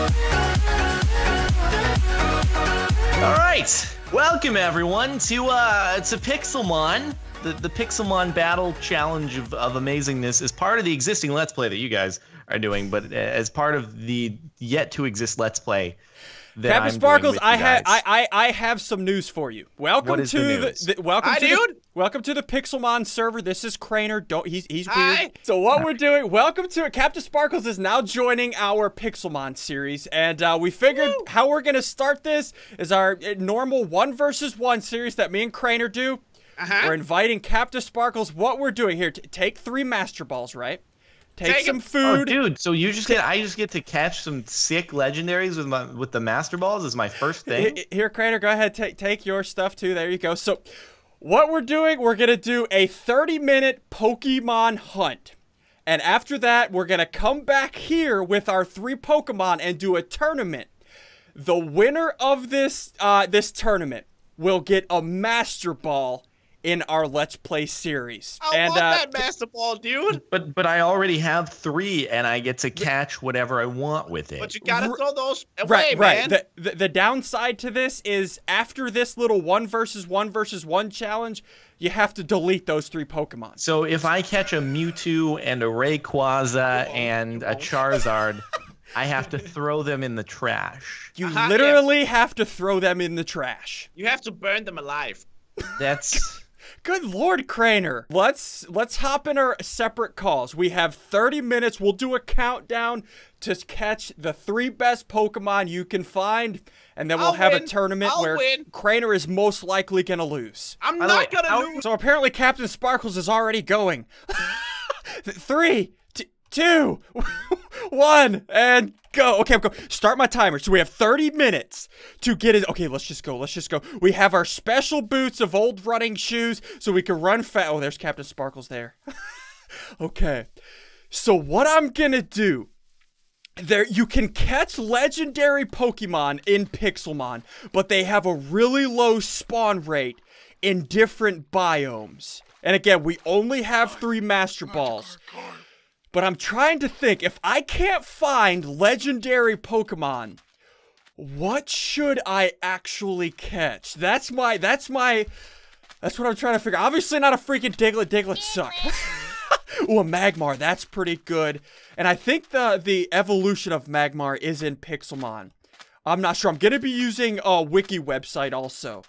All right, welcome everyone to uh, to Pixelmon. The the Pixelmon Battle Challenge of, of Amazingness is part of the existing Let's Play that you guys are doing, but as part of the yet to exist Let's Play that Captain I'm Sparkles, doing with I have. I, I I have some news for you. Welcome What is to the the, news? the- welcome Hi, to the, welcome to the Pixelmon server. This is Crainer. Don't he's he's Hi. weird. So what we're doing? Welcome to it. Captain Sparkles is now joining our Pixelmon series, and uh, we figured how we're gonna start this is our uh, normal one versus one series that me and Crainer do. Uh-huh. We're inviting Captain Sparkles. What we're doing here? T- take three Master Balls, right? Take, Take some 'em. Oh, food. dude! So you just get I just get to catch some sick legendaries with my with the Master Balls is my first thing. Here, Crainer, go ahead, take take your stuff too. There you go. So, what we're doing, we're gonna do a 30 minute Pokemon hunt, and after that, we're gonna come back here with our three Pokemon and do a tournament. The winner of this uh, this tournament will get a Master Ball in our Let's Play series. I and want uh, that master ball, dude. But but I already have three, and I get to catch whatever I want with it. But you gotta R- throw those away, Right, right. man. The, the the downside to this is after this little one versus one versus one challenge, you have to delete those three Pokemon. So if I catch a Mewtwo and a Rayquaza won't, and a. Charizard, I have to throw them in the trash. You Uh-huh, yeah. literally have to throw them in the trash. you have to burn them alive. That's Good lord, Crainer. Let's let's hop in our separate calls. We have 30 minutes. We'll do a countdown to catch the three best Pokemon you can find, and then we'll I'll have a tournament I'll where win. Crainer is most likely gonna lose. I'm By not way, gonna how- lose. So apparently Captain Sparkles is already going. Three, t- two, one, and go. Okay, I'm go. Start my timer. So we have 30 minutes to get it. Okay, let's just go. Let's just go. We have our special boots of old running shoes so we can run fast. Oh, there's Captain Sparkles there. okay. So what I'm gonna do there you can catch legendary Pokemon in Pixelmon, but they have a really low spawn rate in different biomes. And again, we only have three Master Balls. But I'm trying to think if I can't find legendary Pokemon, what should I actually catch? That's my that's my that's what I'm trying to figure. Obviously not a freaking Diglett. Diglett suck. Ooh, a Magmar. That's pretty good. And I think the the evolution of Magmar is in Pixelmon. I'm not sure. I'm gonna be using a wiki website also.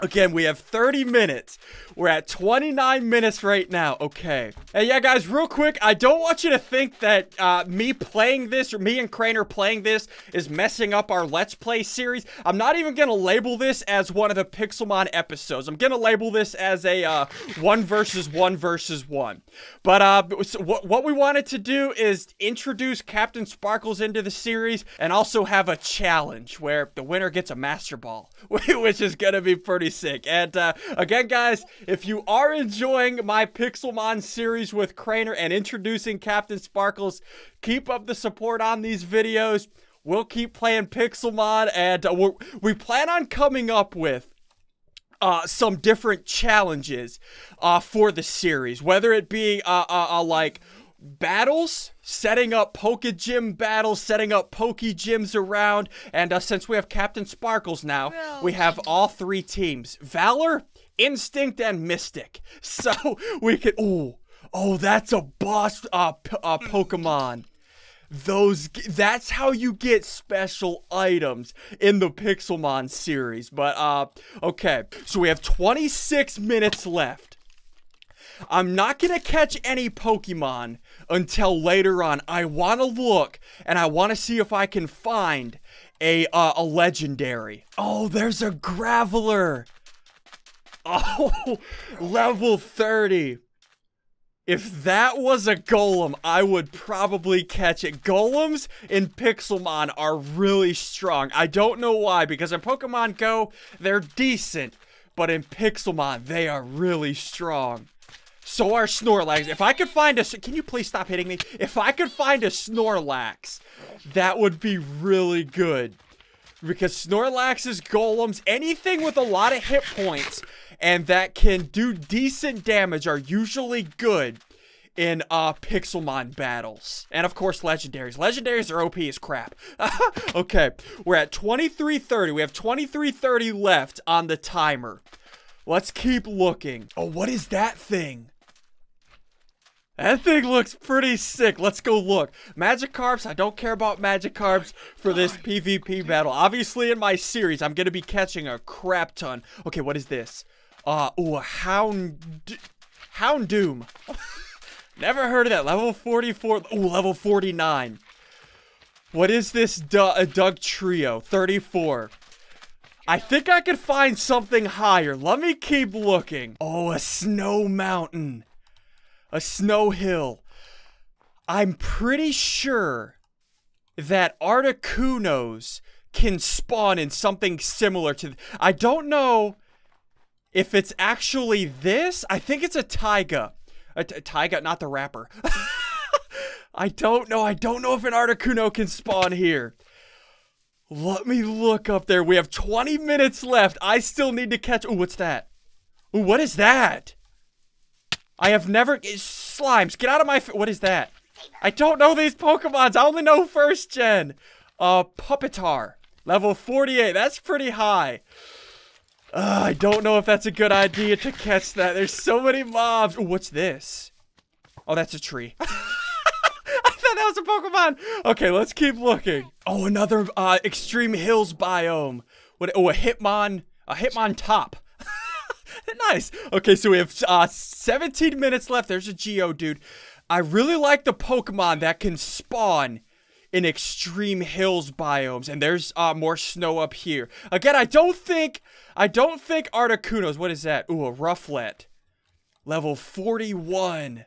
Again, we have 30 minutes. We're at 29 minutes right now. Okay. And yeah, guys, real quick, I don't want you to think that uh, me playing this or me and Crainer playing this is messing up our Let's Play series. I'm not even going to label this as one of the Pixelmon episodes. I'm going to label this as a uh, one versus one versus one. But uh, so what, what we wanted to do is introduce Captain Sparkles into the series and also have a challenge where the winner gets a Master Ball, which is going to be pretty sick. And uh, again, guys, if you are enjoying my Pixelmon series with Crainer and introducing Captain Sparkles, keep up the support on these videos. We'll keep playing Pixelmon, and uh, we plan on coming up with uh, some different challenges uh, for the series, whether it be uh, uh, uh, like battles, setting up Poke Gym battles, setting up Poke Gyms around, and uh, since we have Captain Sparkles now, we have all three teams: Valor, Instinct, and Mystic. So we could. Oh, oh, that's a boss uh, p- uh, Pokemon those that's how you get special items in the Pixelmon series. But uh okay, so we have 26 minutes left. I'm not going to catch any Pokemon until later on. I want to look and I want to see if I can find a uh, a legendary. Oh, there's a Graveler. Oh, level 30. If that was a golem, I would probably catch it. Golems in Pixelmon are really strong. I don't know why, because in Pokemon Go, they're decent. But in Pixelmon, they are really strong. So are Snorlax. If I could find a... Can you please stop hitting me? If I could find a Snorlax, that would be really good. Because Snorlax's golems, anything with a lot of hit points and that can do decent damage are usually good in uh Pixelmon battles. And of course legendaries. Legendaries are OP as crap. okay, we're at 2330. We have 2330 left on the timer. Let's keep looking. Oh, what is that thing? That thing looks pretty sick. Let's go look. Magic Magikarps, I don't care about magic Magikarps for this PvP battle. Obviously, in my series, I'm going to be catching a crap ton. Okay, what is this? Uh, ooh, a Hound... Houndoom. Never heard of that. Level 44. Ooh, level 49. What is this du uh, Dugtrio? 34. I think I could find something higher. Let me keep looking. Oh, a snow mountain. A snow hill. I'm pretty sure that Articunos can spawn in something similar to... I don't know if it's actually this. I think it's a taiga. A, taiga, not the rapper. I don't know. I don't know if an Articuno can spawn here. Let me look up there. We have 20 minutes left. I still need to catch. Oh, what's that? Ooh, what is that? I have never. Slimes, get out of my. What is that? I don't know these Pokemons. I only know first gen. Uh, Pupitar. Level 48. That's pretty high. Uh, I don't know if that's a good idea to catch that. There's so many mobs. Ooh, what's this? Oh, that's a tree. I thought that was a Pokemon. Okay, let's keep looking. Oh, another uh, Extreme Hills biome. What? Oh, a Hitmon. A Hitmontop. nice. Okay, so we have uh, 17 minutes left. There's a Geodude. I really like the Pokemon that can spawn in extreme hills biomes, and there's uh, more snow up here. Again, I don't think, I don't think Articunos. What is that? Ooh, a Rufflet, level 41.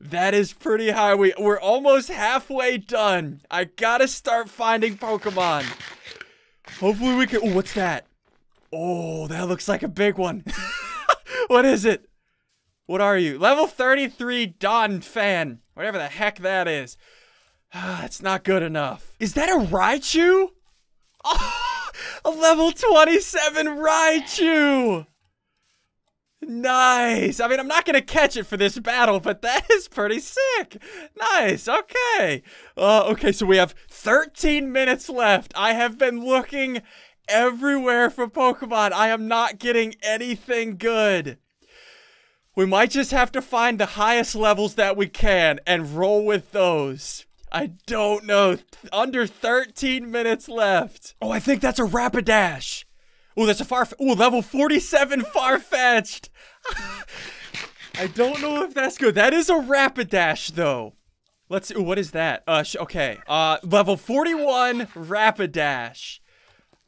That is pretty high. We we're almost halfway done. I gotta start finding Pokemon. Hopefully we can. Ooh, what's that? Oh, that looks like a big one. what is it? What are you? Level 33 Donphan. Whatever the heck that is. it's not good enough. Is that a Raichu? A level 27 Raichu. Nice. I mean, I'm not going to catch it for this battle, but that is pretty sick. Nice. Okay. Uh, okay, so we have 13 minutes left. I have been looking everywhere for Pokemon. I am not getting anything good. We might just have to find the highest levels that we can and roll with those. I don't know. Under 13 minutes left. Oh, I think that's a Rapidash. Oh, that's a far. Oh, level 47 Farfetch'd. I don't know if that's good. That is a Rapidash, though. Let's see. Ooh, what is that? Uh, okay. Uh, level 41 Rapidash.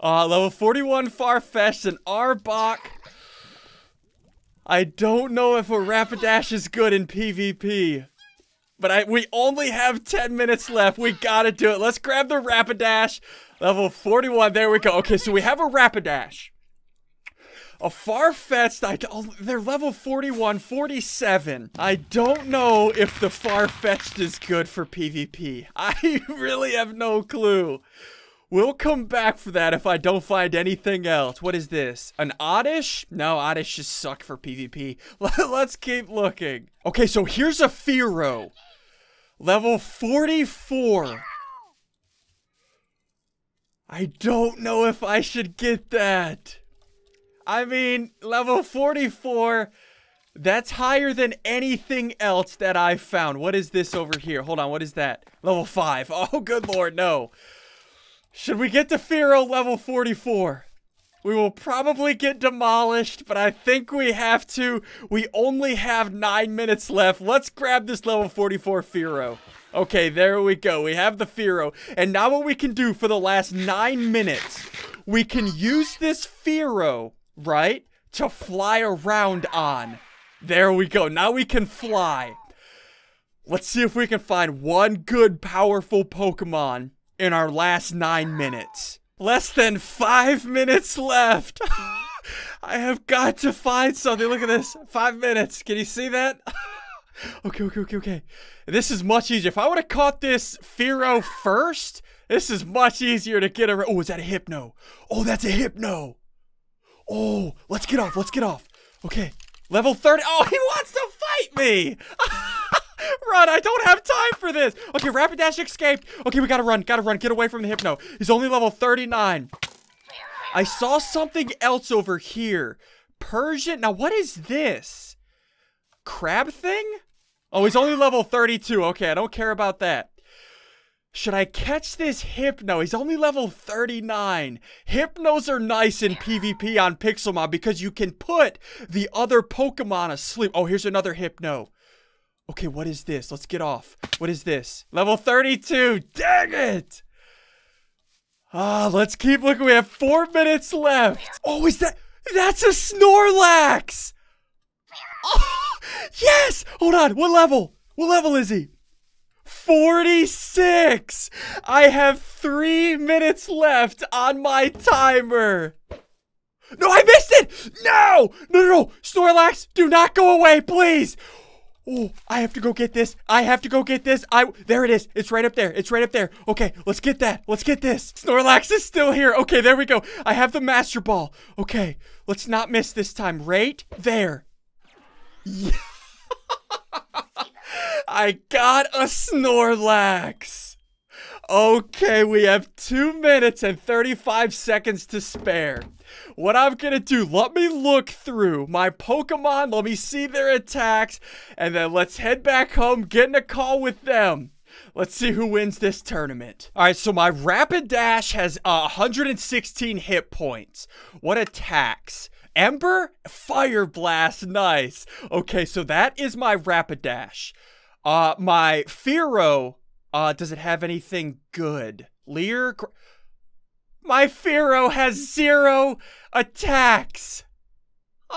Uh, level 41 Farfetch'd, an Arbok. I don't know if a Rapidash is good in PvP. But I we only have 10 minutes left. We gotta do it. Let's grab the Rapidash. Level 41. There we go. Okay, so we have a Rapidash. A Farfetch'd, I don't, they're level 41, 47. I don't know if the Farfetch'd is good for PvP. I really have no clue. We'll come back for that if I don't find anything else. What is this? An Oddish? No, Oddish just suck for PvP. Let's keep looking. Okay, so here's a Fearow. Level 44. I don't know if I should get that. I mean, level 44, that's higher than anything else that I've found. What is this over here? Hold on, what is that? Level 5. Oh, good lord, no. Should we get to Fearow level 44? We will probably get demolished, but I think we have to. We only have nine minutes left. Let's grab this level 44 Fearow. Okay, there we go. We have the Fearow. And now what we can do for the last nine minutes, we can use this Fearow, right, to fly around on. There we go. Now we can fly. Let's see if we can find one good, powerful Pokemon in our last nine minutes. Less than five minutes left. I have got to find something. Look at this. Five minutes. Can you see that? okay, okay, okay, okay. This is much easier. If I would have caught this Fearow first, this is much easier to get around. Oh, is that a Hypno? Oh, that's a Hypno. Oh, let's get off. Let's get off. Okay. Level 30. Oh, he wants to fight me. Run. I don't have time for this. Okay, Rapidash escaped. Okay, we gotta run. Gotta run. Get away from the Hypno. He's only level 39. I saw something else over here. Persian. Now, what is this? Crab thing? Oh, he's only level 32. Okay, I don't care about that. Should I catch this Hypno? He's only level 39. Hypnos are nice in PvP on Pixelmon because you can put the other Pokemon asleep. Oh, here's another Hypno. Okay, what is this? Let's get off. What is this? Level 32. Dang it! Ah, let's keep looking. We have four minutes left. Oh, is that? That's a Snorlax! Oh, yes! Hold on. What level? What level is he? 46! I have three minutes left on my timer. No, I missed it! No! No, no, no! Snorlax, do not go away, please! Oh, I have to go get this. I have to go get this. I there it is. It's right up there. It's right up there. Okay, let's get that. Let's get this. Snorlax is still here. Okay, there we go. I have the Master Ball. Okay, let's not miss this time. Right there. Yeah. I got a Snorlax. Okay, we have two minutes and 35 seconds to spare. What I'm gonna do, let me look through my Pokemon, let me see their attacks, and then let's head back home, get in a call with them. Let's see who wins this tournament. All right, so my Rapidash has uh, 116 hit points. What attacks? Ember? Fire Blast, nice. Okay, so that is my Rapidash. Uh, my Fearow, uh, does it have anything good? Leer? Gr- my Fearow has zero attacks.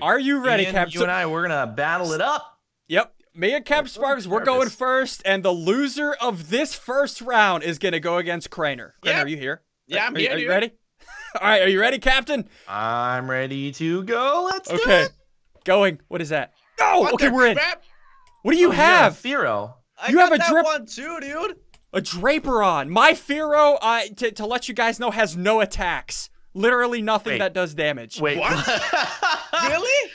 Are you ready, Ian, Cap? You and I, we're gonna battle it up. Yep. Me and Cap Sparks, we're going first, and the loser of this first round is gonna go against Crainer. Crainer, Yeah. are you here? Yeah, I'm are, you- here, Are you ready? All right, are you ready, Captain? I'm ready to go. Let's do it. Okay. Going. What is that? No. What okay, we're in. Crap? What do you Oh, have? Fearow. I You got have a that drip- one too, dude. A Drapion. My Fearow, uh, to, to let you guys know, has no attacks. Literally nothing Wait. that does damage. Wait. Really?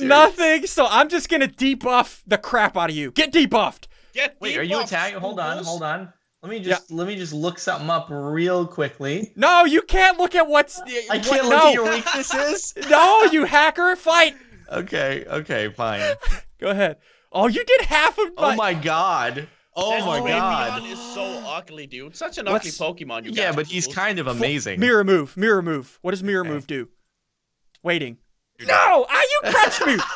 Nothing. So I'm just gonna debuff the crap out of you. Get debuffed. Get Wait, are you attacking? Hold on, hold on. Let me just let me just look something up real quickly. No, you can't look at what's. I what- can't look no. at your weaknesses. No, you hacker. Fight. okay, okay, fine. Go ahead. Oh, you did half of my. Oh my god. Oh That my Vaporeon god. is so ugly, dude. Such an Let's- ugly Pokemon. You Yeah, but he's fools. kind of amazing. Mirror move. Mirror move. What does mirror Okay. move do? Waiting. No! Ah, you crushed me!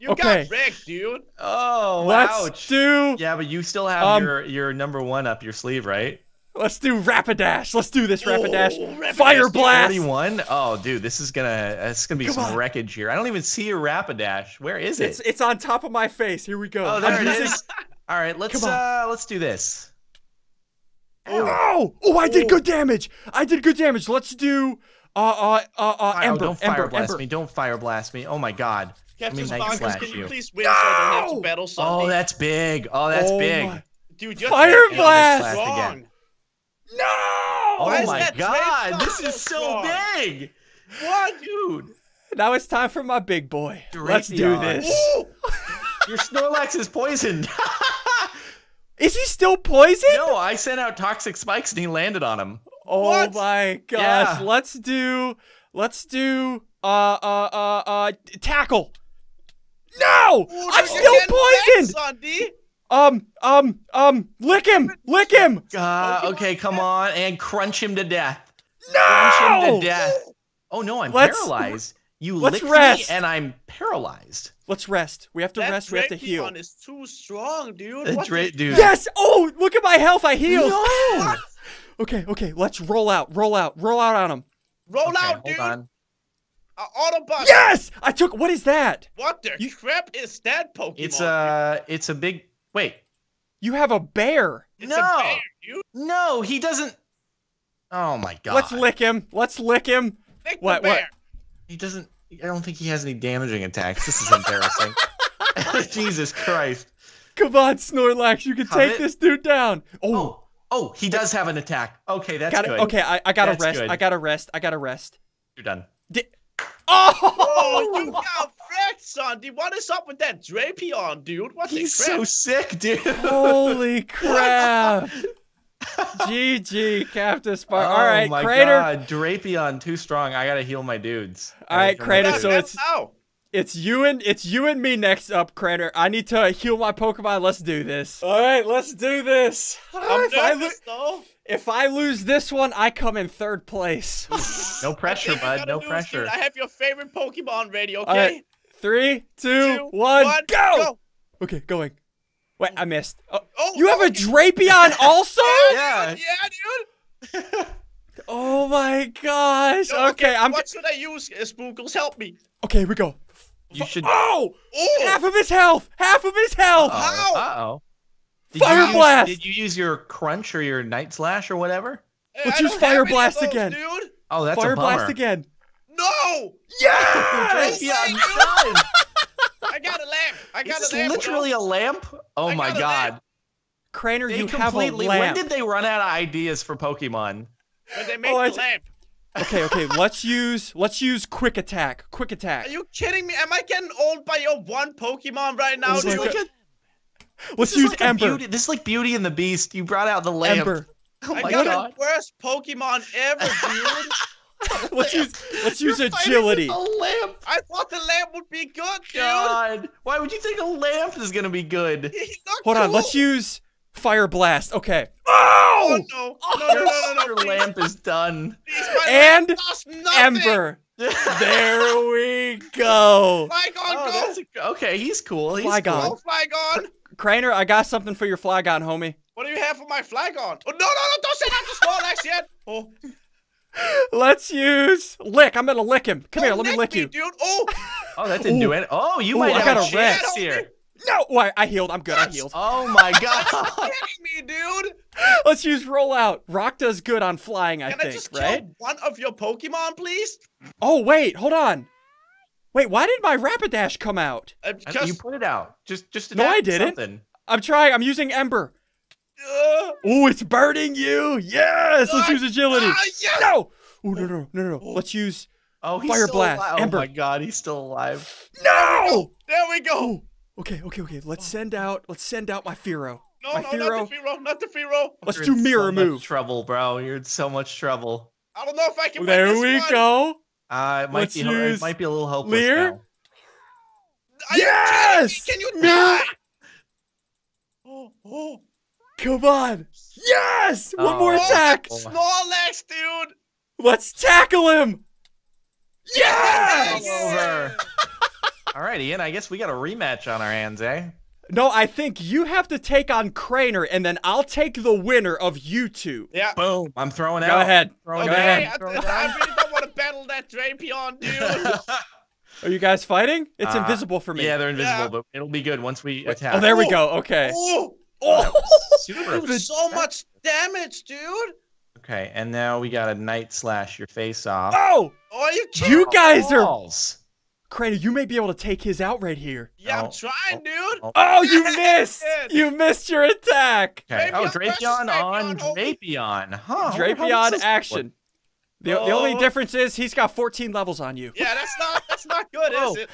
You okay. got wrecked, dude. Oh, Let's ouch. do. Yeah, but you still have Um, your your number one up your sleeve, right? Let's do Rapidash. Let's do this Rapidash. Oh, Rapidash, Fire dude. blast. Forty-one. Oh, dude, this is gonna this is gonna be Come some on. wreckage here. I don't even see your Rapidash. Where is it? It's it's on top of my face. Here we go. oh, there I'm it using- is. All right, let's uh let's do this. Oh, oh, I did Oh. good damage. I did good damage. Let's do uh uh uh, uh Fire- oh, Ember, don't fire Ember, blast Ember. me. Don't fire blast me. Oh my god. Captain mean, Night Sparkles, Slash can you you. please win so I don't have to battle SSundee? Oh, that's big. Oh, that's Oh big. my- Dude, your Fire Drapion is blast! strong. No! Oh Why my god, this is so strong? big. What? Dude, Now it's time for my big boy. Let's do this. Ooh! your Snorlax is poisoned. Is he still poisoned? no, I sent out toxic spikes and he landed on him. Oh What? my gosh. Yeah. Let's do let's do uh uh uh uh tackle. No! Ooh, I'm dude, still getting poisoned! Wrecked, SSundee. Um um um lick him! Lick him! Uh, okay, come on, and crunch him to death. No! Crunch him to death. Oh no, I'm Let's- paralyzed. You let's licked rest. me and I'm paralyzed. Let's rest. We have to That rest. We have to heal. Drapion is too strong, dude. What Dra- dude. Yes! Oh, look at my health. I healed. No! Okay, okay. Let's roll out. Roll out. Roll out on him. Roll Okay, out, hold dude. on. Uh, Autobot. Yes! I took. What is that? What the You- crap is that Pokemon? It's uh it's a big wait. You have a bear. It's no. a bear, dude. No, he doesn't Oh my god. Let's lick him. Let's lick him. Lick What- the what? He doesn't I don't think he has any damaging attacks. This is embarrassing. Jesus Christ. Come on, Snorlax. You can Have take it. this dude down. Oh, Oh, oh, he does have an attack. Okay, that's got good. it. Okay, I, I gotta That's rest. good. I gotta rest. I gotta rest. You're done. Di- Oh, Oh! you got wrecked, son. Dude, what is up with that Drapion, dude? What He's the crap? so sick, dude. Holy crap! GG, Captain Spark. oh All right, my Crainer. god, Drapion too strong. I gotta heal my dudes. All right, Crainer, so it's- hell? It's you and it's you and me next up, Crainer. I need to heal my Pokemon. Let's do this. All right, let's do this. I'm I lo- nervous, though. If I lose this one, I come in third place. No pressure, bud. No lose, pressure. Dude. I have your favorite Pokemon ready, okay? All right, three, two, Two, one, one, go! Okay, going. Wait, I missed. Oh, Oh, you have oh, a Drapion also? Yeah. Yeah, dude. Oh my gosh. Yo, Okay, I'm. What should I use? Uh, Spookles, help me. Okay, here we go. You should. Oh! Oh, Half of his health! Half of his health! Ow. Uh oh. Did Fire you use- blast! Did you use your crunch or your night slash or whatever? Let's I use Fire have any of Blast those, again. dude. Oh, that's Fire a bummer. blast again. No, Yes! Yeah, I'm done. I got a lamp. I got It's a lamp. literally a lamp. Oh I my god. lamp. Crainer, They you have a completely. When did they run out of ideas for Pokemon? When they make Oh, the lamp. Okay, okay, let's use let's use quick attack. Quick attack. Are you kidding me? Am I getting old by your one Pokemon right now, This is dude? like Look at- Let's this use like Ember. Beauty, this is like Beauty and the Beast. You brought out the lamp. Ember. Oh I my got god. the worst Pokemon ever, dude. Let's use let's use You're fighting agility. A lamp. I thought the lamp would be good, dude. God. Why would you think a lamp is gonna be good? He looked Hold on, let's use fire blast. Okay. Oh Oh! no! No! Oh, no! No! No! no, Your lamp is done. And lamp does nothing. Ember. There we go. Flygon, Oh, go! a, okay. He's cool. He's Flygon. cool. Oh, Flygon! Crainer, I got something for your Flygon, homie. What do you have for my Flygon? Oh no! No! No! Don't say that to Snorlax yet. Oh, Let's use lick. I'm gonna lick him. Come oh, here, don't let me lick me, you. dude. Oh, Oh, that didn't Ooh. do it. Oh, you Ooh, might I have got a a chance red. here. No, why? I healed. I'm good. I healed. Oh my god. kidding me, dude? Let's use rollout. Rock does good on flying, I Can I think, just right? kill one of your Pokemon, please? Oh wait, hold on. Wait, why did my Rapidash come out? Uh, I- because, you put it out. Just just No, I didn't. Something. I'm trying. I'm using Ember. uh, Oh, it's burning you. Yes. Let's Ah, use agility. ah, yes! No. Oh no no no no no. Let's use Oh, he's Fire still blast, alive. Ember. Oh my god, he's still alive. no. There we go. Okay okay okay. Let's send out. Let's send out my Fearow. No, my no, Fearow. not the Fearow, not the Fearow. Let's You're do in mirror so much move. trouble, bro. You're in so much trouble. I don't know if I can. There this we one. go. Uh, it might Let's be use it might be a little hopeless Leer. now. Yes! Can you Mirror- die? Oh, oh, Come on. Yes. One Oh. more attack. Oh. Snorlax, dude. Let's tackle him. Yes. Game over. All right, Ian. I guess we got a rematch on our hands, eh? No, I think you have to take on Crainer, and then I'll take the winner of you two. Yeah. Boom. I'm throwing Go out. ahead. Throwing Go Okay, ahead. I, Throwing I really don't want to battle that Drapion, dude. Are you guys fighting? It's Uh, invisible for me. Yeah, they're invisible, Yeah. but it'll be good once we attack. Oh, there we go. Okay. oh, Oh, Super. so much damage, dude. Okay, and now we got a night slash your face off. oh! Oh, are you kidding? You guys are. Balls. Crainer, you may be able to take his out right here. Yeah, I'm Oh, trying, dude. oh. Oh, you missed! You missed your attack. Okay. Oh, Drapion versus Drapion on Drapion. Drapion. Huh. I Drapion this is- action. The, the only Oh. difference is he's got 14 levels on you. Yeah, that's not that's not good, is it?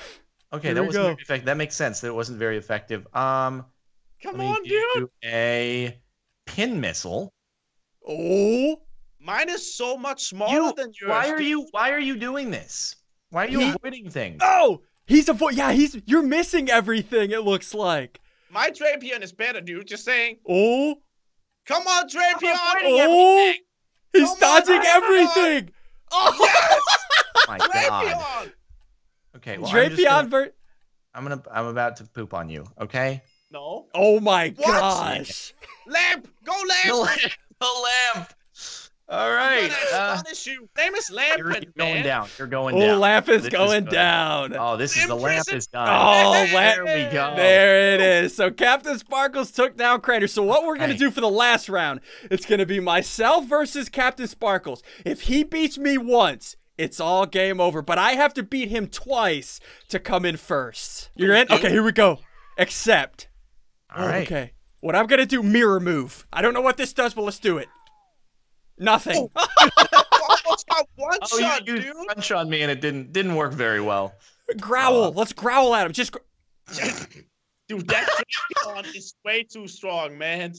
Okay, Here that wasn't go. very effective. That makes sense. That it wasn't very effective. Um, Come on, dude. a pin missile. Oh, Mine is so much smaller You- than yours. Why are you? Why are you doing this? Why are you He- avoiding things? oh, he's a vo- yeah. He's you're missing everything. It looks like. My Drapion is better, dude. Just saying. Oh, Come on, Drapion. oh, he's Come dodging Drapion. everything. Oh, Oh my god. Oh okay, well, I'm, just gonna, ver- I'm gonna. I'm about to poop on you. Okay. No. Oh my What? gosh. Lamp. Go The lamp. lamp. The lamp. All I'm Uh, you. Name is Lamp, you're, you're man. going down. You're going Oh, down. lamp is This going good. down. Oh, this is the lamp is done. Oh, there we go. There it is. So Captain Sparkles took down Crainer. So what we're gonna Hey. do for the last round? It's gonna be myself versus Captain Sparkles. If he beats me once, it's all game over. But I have to beat him twice to come in first. You're in? Okay, here we go. Accept. All right. Okay. What I'm gonna do, mirror move. I don't know what this does, but let's do it. Nothing. Oh, almost got one Oh, shot, you used dude. crunch on me and it didn't didn't work very well. Growl. Uh, Let's growl at him. Just. Gr- Dude, that Drapion is way too strong, man.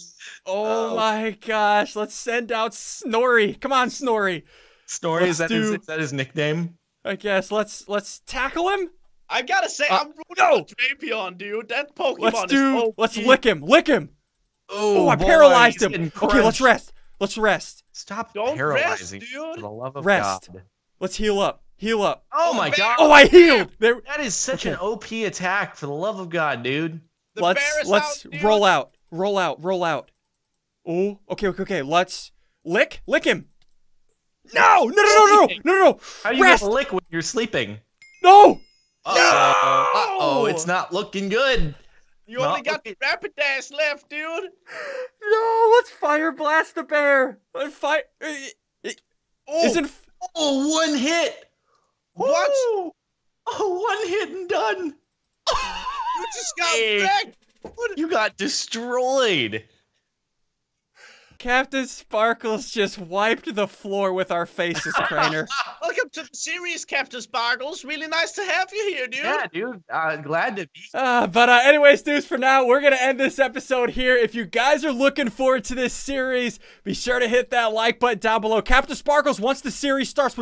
oh Oh. my gosh. Let's send out Snorri. Come on, Snorri. Snorri, is Let's that his, is that his nickname? I guess let's let's tackle him. I gotta say, Uh, I'm rooting no! for Drapion, dude. That Pokemon Let's is do. OP. Let's lick him. Lick him. Oh, Oh, I boy, paralyzed him. Okay, let's rest. Let's rest. Stop Don't paralyzing. rest, For dude. the love of Rest. God. Let's heal up. Heal up. Oh Oh, my man. God. Oh, I healed. There. That is such Okay. an OP attack. For the love of God, dude. The let's let's out, dude. roll out. Roll out. Roll out. Oh, okay, okay, okay. Let's lick. Lick him. No, no, no, no, no, no, no, no. How you Rest. lick when you're sleeping? No. Uh No! oh, it's not looking good. You only No, got okay. Rapidash left, dude. No. Let's fire blast the bear. Let's fire. Oh, Isn't. Oh, one hit. What? Oh, one hit and done. you just got Hey. wrecked. You got destroyed. Captain Sparkles just wiped the floor with our faces, Crainer. Welcome to the series, Captain Sparkles. Really nice to have you here, dude. Yeah, dude. Uh, glad to be. Uh, but uh, anyways, dudes, for now, we're gonna end this episode here. If you guys are looking forward to this series, be sure to hit that like button down below. Captain Sparkles, once the series starts,